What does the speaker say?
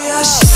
我要。